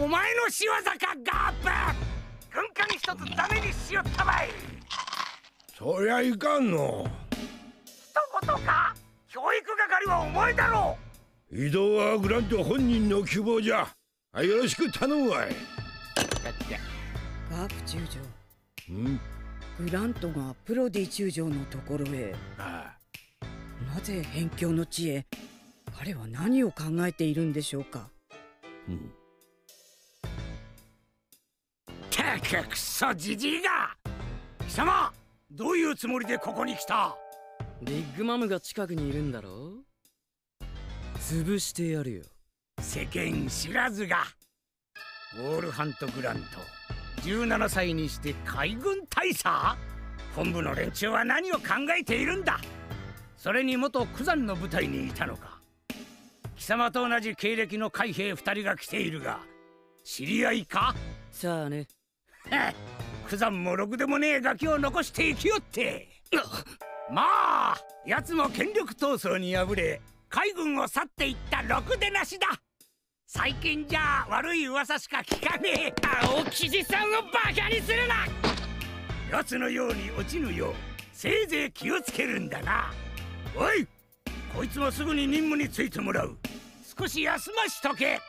お前の仕業かガープ。軍艦一つダメにしよったまいそりゃいかんの。一言か？教育係はお前だろ。移動はグラント本人の希望じゃ。よろしく頼むわい。ガープ中将。ん？グラントがプロディ中将のところへ。あ。なぜ辺境の地へ？彼は何を考えているんでしょうか？うんたくクソじじいが。貴様どういうつもりでここに来た？ビッグマムが近くにいるんだろ？潰してやるよ。世間知らずが。ウォールハント・グラント17歳にして海軍大佐？本部の連中は何を考えているんだ？それに元九山の部隊にいたのか？貴様と同じ経歴の海兵2人が来ているが知り合いか？さあね 九山もろくでもねえガキを残して生きよって。まあ奴も権力闘争に敗れ海軍を去っていったろくでなしだ。最近じゃ悪い噂しか聞かねえ。青木地さんをバカにするな。奴のように落ちぬようせいぜい気をつけるんだな。おいこいつもすぐに任務についてもらう。少し休ましとけ。はい